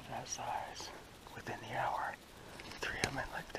of that size within the hour. Three of them lived